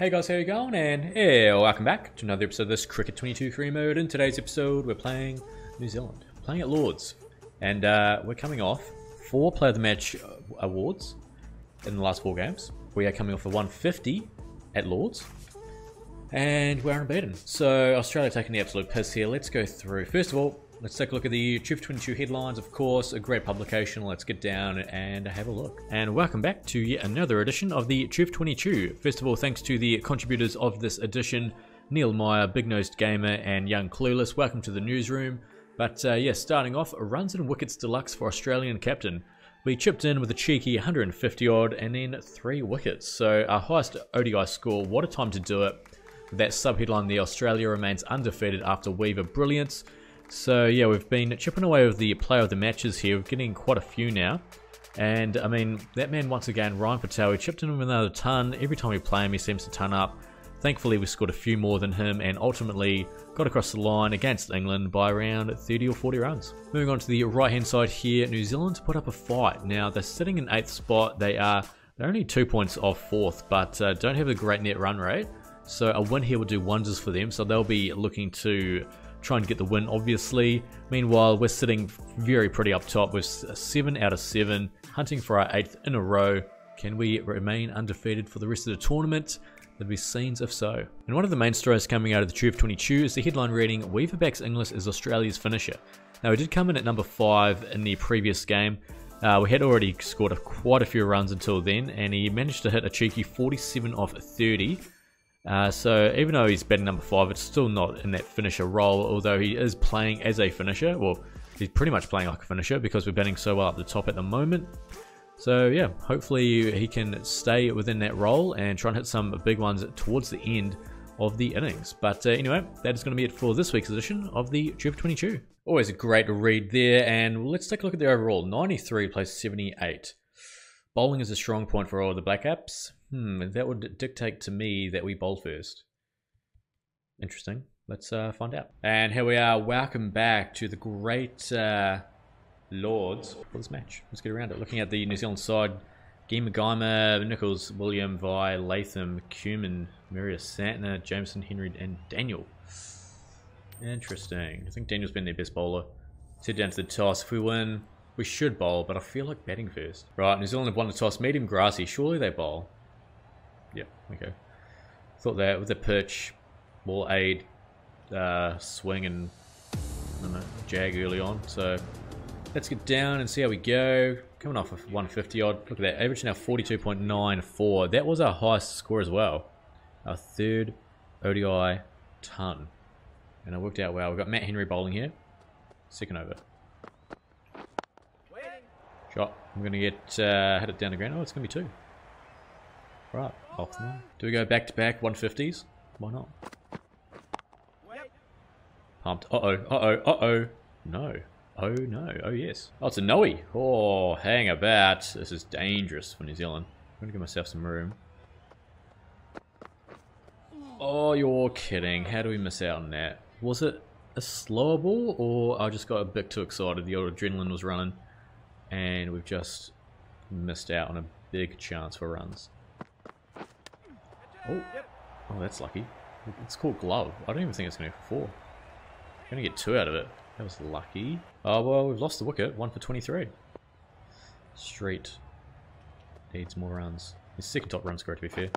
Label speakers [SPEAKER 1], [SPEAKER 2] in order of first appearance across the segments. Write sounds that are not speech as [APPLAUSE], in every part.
[SPEAKER 1] Hey guys, how you going? And yeah, welcome back to another episode of this Cricket 22 career mode. In today's episode, we're playing New Zealand, playing at Lords, and uh, we're coming off four Player of the Match uh, awards in the last four games. We are coming off a 150 at Lords, and we're unbeaten. So Australia taking the absolute piss here. Let's go through. First of all, Let's take a look at the Chief 22 headlines, of course, a great publication. Let's get down and have a look. And welcome back to yet another edition of the Chief 22. First of all, thanks to the contributors of this edition, Neil Meyer, Big Nosed Gamer, and Young Clueless. Welcome to the newsroom. But uh, yeah, starting off, runs and wickets deluxe for Australian captain. We chipped in with a cheeky 150 odd and then three wickets. So our highest ODI score, what a time to do it. That sub-headline, the Australia remains undefeated after Weaver brilliance. So yeah, we've been chipping away with the player of the matches here. We're getting quite a few now. And I mean, that man once again, Ryan Patel, we chipped in with another ton. Every time we play him, he seems to ton up. Thankfully, we scored a few more than him and ultimately got across the line against England by around 30 or 40 runs. Moving on to the right hand side here, New Zealand put up a fight. Now, they're sitting in 8th spot. They are they're only two points off 4th, but uh, don't have a great net run rate. So a win here will do wonders for them. So they'll be looking to trying to get the win, obviously. Meanwhile, we're sitting very pretty up top with 7 out of 7, hunting for our 8th in a row. Can we remain undefeated for the rest of the tournament? There'd be scenes if so. And one of the main stories coming out of the Chief 22 is the headline reading, Weaver backs Inglis is Australia's finisher. Now, we did come in at number 5 in the previous game. Uh, we had already scored quite a few runs until then, and he managed to hit a cheeky 47 off 30 uh, so even though he's batting number five, it's still not in that finisher role. Although he is playing as a finisher. Well, he's pretty much playing like a finisher because we're batting so well at the top at the moment. So yeah, hopefully he can stay within that role and try and hit some big ones towards the end of the innings. But uh, anyway, that is going to be it for this week's edition of the Chief 22. Always a great read there, and let's take a look at the overall. 93 plays 78. Bowling is a strong point for all the Black Caps. Hmm, that would dictate to me that we bowl first. Interesting. Let's uh, find out. And here we are. Welcome back to the great uh, Lords for this match. Let's get around it. Looking at the New Zealand side, Geema Geimer, Nicholls, William, Vi, Latham, Cumin, Marius, Santner, Jamieson, Henry, and Daniel. Interesting. I think Daniel's been their best bowler. Let's down to the toss. If we win, we should bowl, but I feel like batting first. Right, New Zealand have won the toss. Medium grassy. Surely they bowl. Yeah, okay. Thought that with the perch, ball aid, uh, swing and I don't know, jag early on. So let's get down and see how we go. Coming off of 150 odd. Look at that. Average now 42.94. That was our highest score as well. Our third ODI ton. And it worked out well. We've got Matt Henry bowling here. Second over. Shot. I'm going to get uh, hit it down the ground. Oh, it's going to be two. Right, off them. Do we go back to back 150s? Why not? Pumped. Uh oh, uh oh, uh oh. No. Oh no. Oh yes. Oh, it's a Noe. Oh, hang about. This is dangerous for New Zealand. I'm gonna give myself some room. Oh, you're kidding. How do we miss out on that? Was it a slower ball or I just got a bit too excited? The old adrenaline was running and we've just missed out on a big chance for runs. Oh, oh, that's lucky. It's called glove. I don't even think it's going to go for four. I'm going to get two out of it. That was lucky. Oh, well, we've lost the wicket. One for 23. Street needs more runs. His second top run score, to be fair.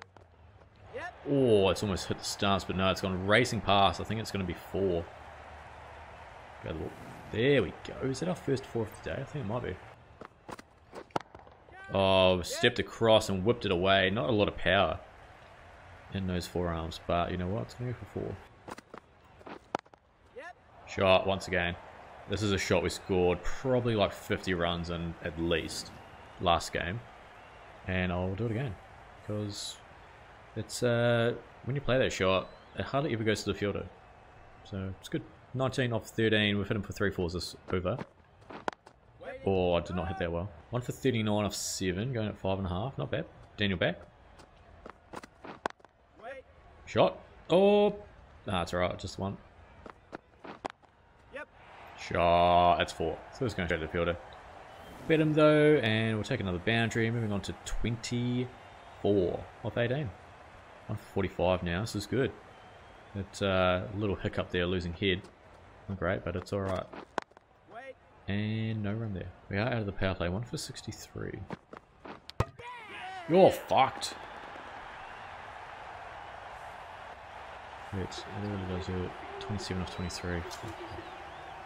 [SPEAKER 1] Oh, it's almost hit the stance, but no, it's gone racing past. I think it's going to be four. Go look. There we go. Is that our first four of the day? I think it might be. Oh, stepped across and whipped it away. Not a lot of power in those forearms, but you know what? It's going to go for four. Shot once again. This is a shot we scored probably like 50 runs in at least last game. And I'll do it again. Because it's uh, when you play that shot, it hardly ever goes to the fielder. So it's good. 19 off 13. We've hit him for three fours this over. Oh, I did not hit that well. 1 for 39 off 7, going at 5.5. Not bad. Daniel back. Shot. Oh. Nah, it's alright. Just one. Yep. Shot. That's four. So it's going straight to the fielder. Bet him though, and we'll take another boundary. Moving on to 24 off 18. 145 now. This is good. It's uh, a little hiccup there, losing head. Not great, but it's alright. And no run there. We are out of the power play. One for 63. You're fucked. It's 27 off 23.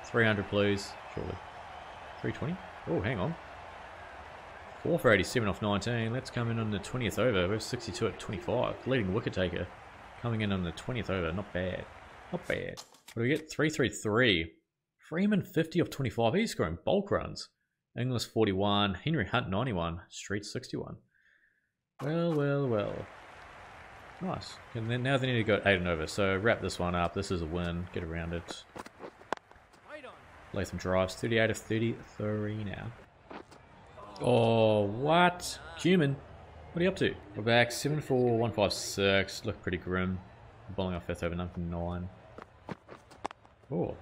[SPEAKER 1] 300 please, surely. 320? Oh, hang on. 4 for 87 off 19. Let's come in on the 20th over. We're 62 at 25. Leading wicket taker. Coming in on the 20th over. Not bad. Not bad. What do we get? 333. Freeman 50 of 25. He's scoring bulk runs. Inglis 41. Henry Hunt 91. Street 61. Well, well, well. Nice. And then now they need to go 8 and over. So wrap this one up. This is a win. Get around it. Latham drives 38 of 33 now. Oh, what? Human. What are you up to? We're back 7 4 1 5 6. Look pretty grim. Bowling off fifth over number 9. Oh,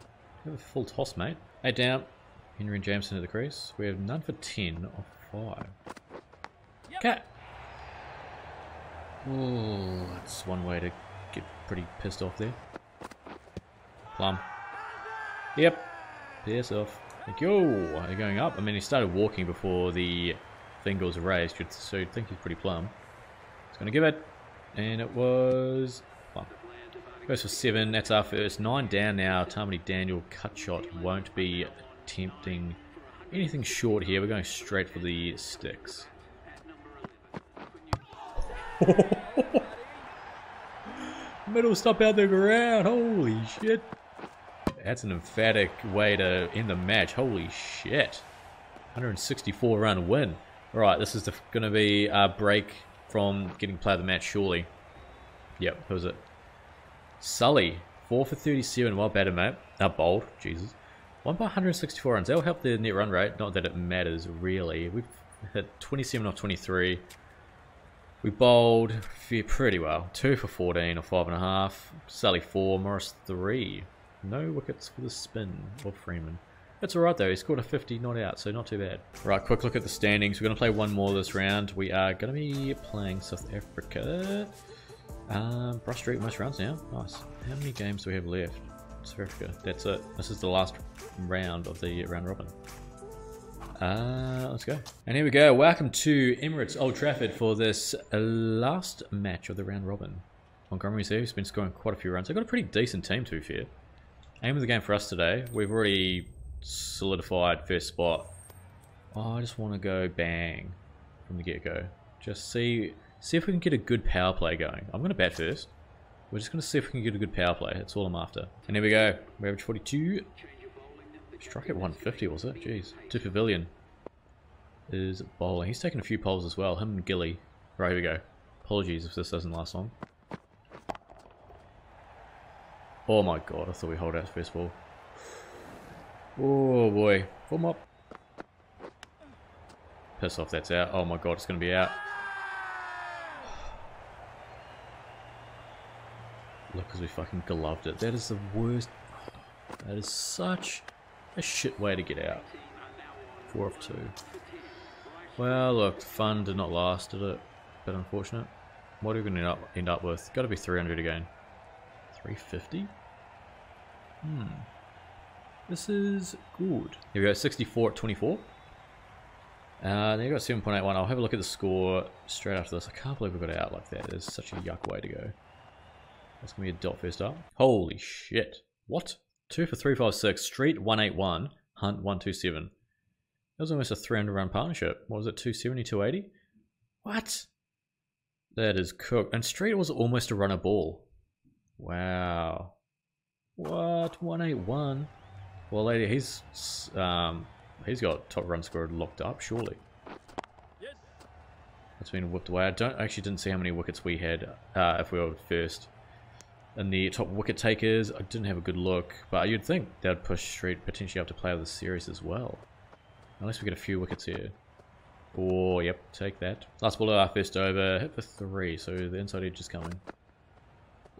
[SPEAKER 1] we have a full toss, mate. 8 down. Henry and Jamieson at the crease. We have none for 10 off 5. Cat. Oh, that's one way to get pretty pissed off there. Plum. Yep. Piss off. Like, yo, are you going up? I mean, he started walking before the thing goes raised, so you'd think he's pretty plumb. He's going to give it, and it was plumb. Goes for seven, that's our first. Nine down now. Tamati Daniel cut shot won't be attempting anything short here. We're going straight for the sticks. [LAUGHS] Middle stop out the ground. Holy shit. That's an emphatic way to end the match. Holy shit. 164 run win. Alright, this is going to be a break from getting player of the match, surely. Yep, that was it. Sully, 4 for 37. Well batted, mate. Not bold. Jesus. 1 by 164 runs. That'll help the net run rate. Not that it matters, really. We've hit 27 off 23. We bowled pretty well. 2 for 14 or 5.5. Sally 4. Morris 3. No wickets for the spin of Freeman. That's alright though, he scored a 50 not out, so not too bad. Right, quick look at the standings. We're going to play one more this round. We are going to be playing South Africa. Um, Brush Street, most rounds now. Nice. How many games do we have left? South Africa. That's it. This is the last round of the round robin. Uh, let's go. And here we go. Welcome to Emirates Old Trafford for this last match of the round robin. Montgomery's here, who's been scoring quite a few runs. They've got a pretty decent team, to be fair. Aim of the game for us today. We've already solidified first spot. Oh, I just want to go bang from the get-go. Just see see if we can get a good power play going. I'm going to bat first. We're just going to see if we can get a good power play. That's all I'm after. And here we go. Average 42. Struck at 150, was it? Jeez. Two Pavilion is bowling. He's taken a few poles as well. Him and Gilly. Right, here we go. Apologies if this doesn't last long. Oh my god, I thought we hold out first ball. Oh boy. Form up. Piss off, that's out. Oh my god, it's going to be out. Look, as we fucking gloved it. That is the worst. That is such a shit way to get out. Four of two. Well, look, fun did not last, did it? Bit unfortunate. What are we going to end up, with? Got to be 300 again. 350? Hmm. This is good. Here we go, 64 at 24. Uh, then you got 7.81. I'll have a look at the score straight after this. I can't believe we got out like that. It's such a yuck way to go. That's going to be a dot first up. Holy shit. What? 2 for 356. Street 181. Hunt 127. That was almost a 300 run partnership. What was it? 270, 280? What? That is cooked. And Street was almost a runner ball. Wow. What? 181? Well, lady, he's um, he's got top run scored locked up, surely. Yes. That's been whipped away. I don't actually didn't see how many wickets we had uh, if we were first. And the top wicket takers, I didn't have a good look, but you'd think they'd push Street potentially up to play of the series as well. Unless we get a few wickets here. Oh, yep, take that. Last ball of our first over, hit for three, so the inside edge is coming.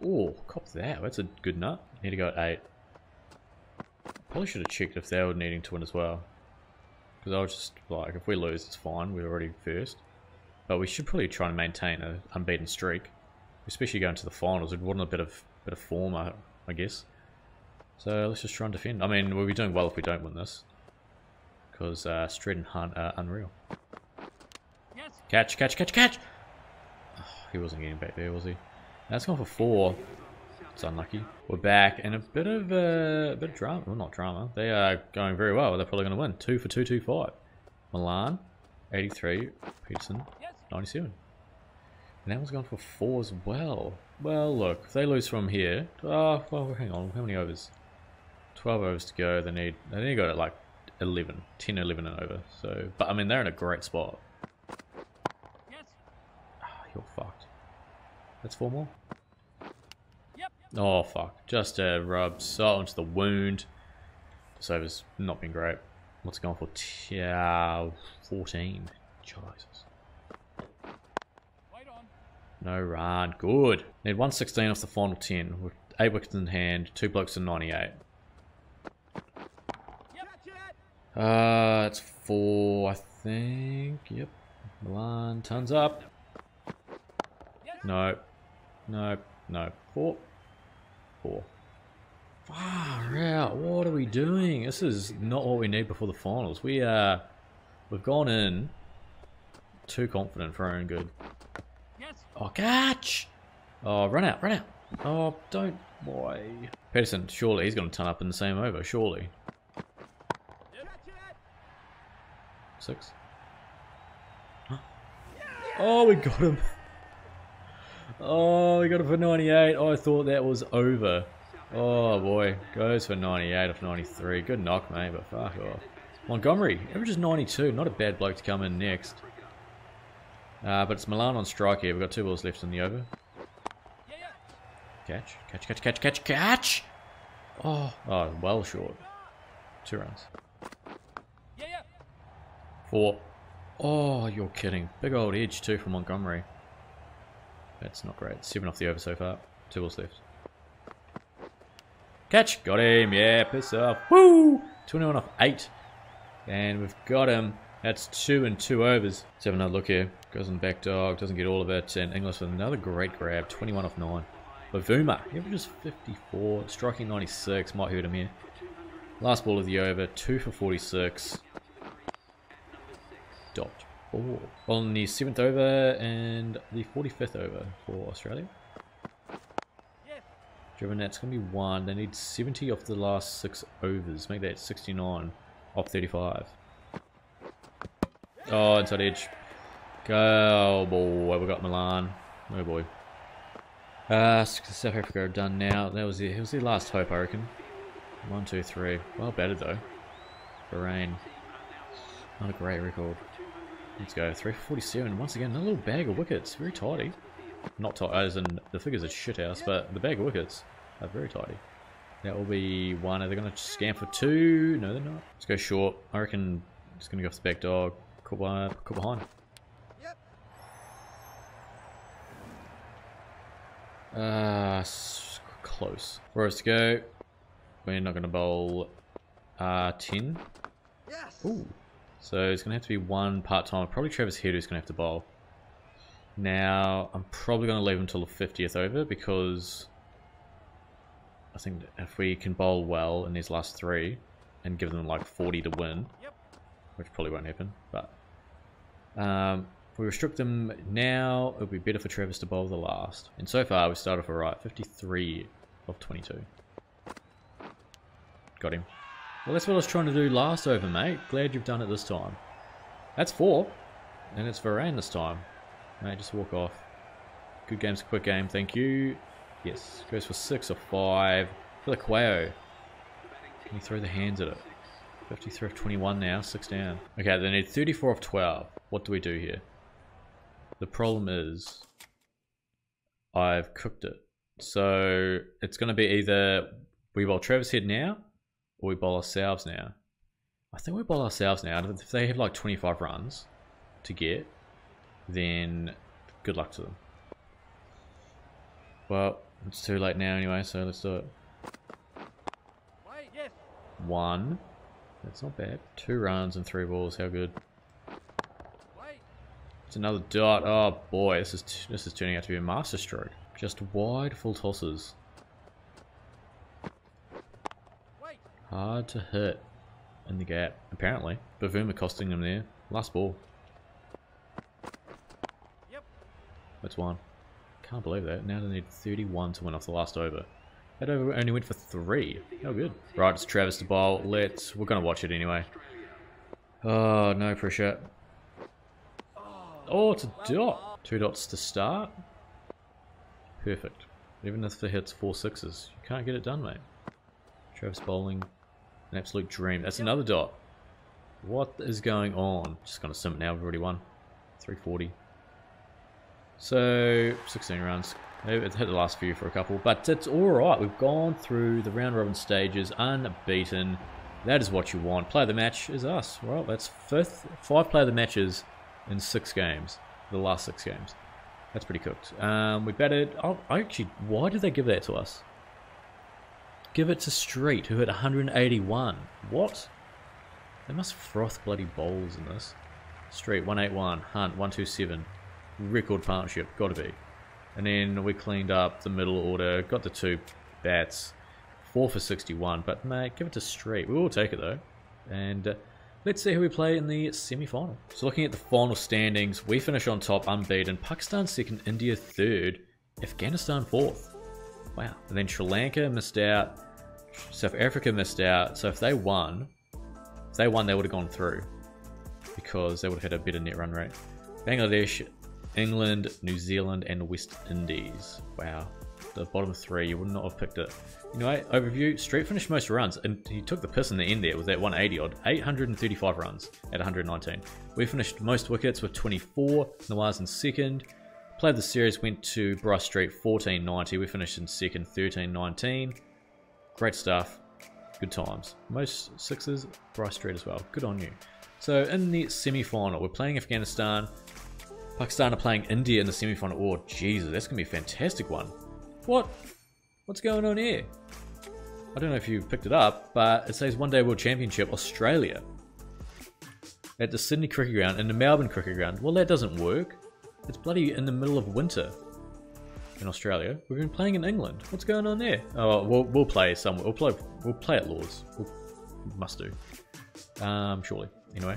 [SPEAKER 1] Oh, cop that. That's a good nut. Need to go at 8. Probably should have checked if they were needing to win as well. Because I was just like, if we lose, it's fine. We're already first. But we should probably try and maintain an unbeaten streak. Especially going to the finals, it want a bit of bit of form, I, I guess. So let's just try and defend. I mean, we'll be doing well if we don't win this. Because uh, Street and Hunt are unreal. Yes. Catch, catch, catch, catch! Oh, [SIGHS] he wasn't getting back there, was he? That's gone for four. It's unlucky. We're back, and a bit of uh, a bit of drama. Well, not drama. They are going very well. They're probably going to win. Two for two, two five. Milan, 83. Peterson, 97. And that one's gone for four as well. Well, look, if they lose from here, oh, well, hang on, how many overs? 12 overs to go. They need, they need to go to like 11, 10, 11 and over. So, but I mean, they're in a great spot. Yes. Oh, you're fucked. That's four more. Yep. Oh fuck! Just a rub salt into the wound. This over's not been great. What's it going for? Yeah, uh, 14. Jesus. No run. Good. Need 116 off the final 10 with 8 wickets in hand, 2 blokes in 98. Uh, it's 4, I think. Yep. Milan, tons up. No. No. No. 4. 4. Far out. What are we doing? This is not what we need before the finals. We, uh, we've gone in too confident for our own good. Oh, catch! Oh, run out, run out. Oh, don't. Boy. Pedersen, surely he's going to turn up in the same over, surely. Six. Oh, we got him. Oh, we got him for 98. Oh, I thought that was over. Oh, boy. Goes for 98 of 93. Good knock, mate, but fuck off. Montgomery, averages 92. Not a bad bloke to come in next. Uh, but it's Milan on strike here. We've got two balls left in the over. Catch, catch, catch, catch, catch, catch! Oh, oh, well short. Two runs. Four. Oh, you're kidding. Big old edge too from Montgomery. That's not great. Seven off the over so far. Two balls left. Catch! Got him! Yeah, piss off. Woo! 21 off 8. And we've got him. That's two and two overs. Let's have another look here. Goes on back dog, doesn't get all of it. And Inglis with another great grab, 21 off 9. Bavuma, averages 54, striking 96, might hurt him here. Last ball of the over, 2 for 46. Dot. Four. On the 7th over and the 45th over for Australia. Driven that's going to be 1. They need 70 off the last 6 overs. Make that 69 off 35. Oh, inside edge. Oh boy, we got Milan. Oh boy. Uh, South Africa are done now. That was the, it was the last hope, I reckon. One, two, three. Well battered though. Bahrain. Not a great record. Let's go. 347. Once again, a little bag of wickets. Very tidy. Not tight as in the figures are shit house, but the bag of wickets are very tidy. That will be one. Are they going to scan for two? No, they're not. Let's go short. I reckon it's going to go off the back dog. Caught behind. Caught behind. Uh, close. For us to go, we're not going to bowl uh, 10. Yes. Ooh. So it's going to have to be one part-time. Probably Travis Head who's going to have to bowl. Now, I'm probably going to leave until the 50th over because I think if we can bowl well in these last three and give them like 40 to win, yep. which probably won't happen, but um, if we restrict them now, it would be better for Travis to bowl the last. And so far, we started off alright. 53 of 22. Got him. Well, that's what I was trying to do last over, mate. Glad you've done it this time. That's four. And it's Varane this time. Mate, just walk off. Good game's a quick game, thank you. Yes, goes for six or five. For the Quayo. Can you throw the hands at it? 53 of 21 now, six down. Okay, they need 34 of 12. What do we do here? The problem is I've cooked it. So it's going to be either we bowl Travis Head now or we bowl ourselves now. I think we bowl ourselves now. If they have like 25 runs to get, then good luck to them. Well, it's too late now anyway, so let's do it. One. That's not bad. Two runs and three balls. How good. It's another dot. Oh boy, this is this is turning out to be a masterstroke. Just wide full tosses. Hard to hit in the gap, apparently. Bavuma costing them there. Last ball.
[SPEAKER 2] Yep.
[SPEAKER 1] That's one. Can't believe that. Now they need 31 to win off the last over. That over only went for three. Oh, good. Right, it's Travis to bowl. Let's... We're going to watch it anyway. Oh, no pressure. Oh, it's a dot. Two dots to start. Perfect. Even if it hits four sixes, you can't get it done, mate. Travis bowling. An absolute dream. That's another dot. What is going on? Just gonna sim it now. We've already won. 340. So, 16 runs. It's hit the last few for a couple, but it's alright. We've gone through the round robin stages unbeaten. That is what you want. Play of the match is us. Well, that's fifth, five play of the matches in six games. The last six games. That's pretty cooked. Um, we batted. Oh, I actually. Why did they give that to us? Give it to Street, who hit 181. What? They must froth bloody bowls in this. Street 181, Hunt 127. Record partnership, gotta be. And then we cleaned up the middle order, got the two bats, four for 61. But mate, give it to Street. We will take it though. And uh, let's see who we play in the semi-final. So looking at the final standings, we finish on top unbeaten. Pakistan second, India third, Afghanistan fourth. Wow. And then Sri Lanka missed out. South Africa missed out. So if they won, if they won, they would have gone through because they would have had a better net run rate. Bangladesh, England, New Zealand, and West Indies. Wow. The bottom three, you would not have picked it. You know, overview, Street finished most runs, and he took the piss in the end there with that 180 odd. 835 runs at 119. We finished most wickets with 24, Nawaz in second. Played the series, went to Bryce Street 1490. We finished in second, 1319. Great stuff. Good times. Most sixes, Bryce Street as well. Good on you. So in the semi-final, we're playing Afghanistan. Pakistan are playing India in the semi-final. Oh, Jesus, that's going to be a fantastic one. What? What's going on here? I don't know if you picked it up, but it says One Day World Championship Australia. At the Sydney Cricket Ground and the Melbourne Cricket Ground. Well, that doesn't work. It's bloody in the middle of winter in Australia. We've been playing in England. What's going on there? Oh, we'll, we'll play somewhere. We'll play. We'll play at Lords. We'll, must do. Um, surely. Anyway.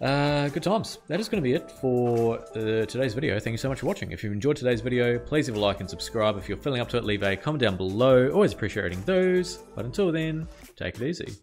[SPEAKER 1] Uh, good times. That is going to be it for uh, today's video. Thank you so much for watching. If you've enjoyed today's video, please leave a like and subscribe. If you're feeling up to it, leave a comment down below. Always appreciating those. But until then, take it easy.